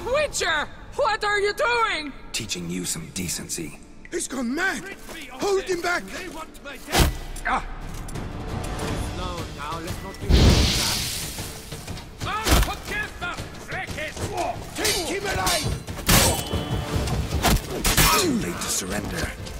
Witcher! What are you doing? Teaching you some decency. He's gone mad! Hold him back! They want my death. Ah! Slow now let's not give him that. Ah, forgive the freakish! Take him alive! Too late to surrender.